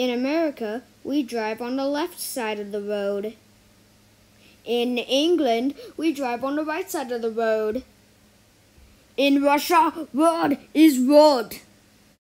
In America, we drive on the left side of the road. In England, we drive on the right side of the road. In Russia, road is road.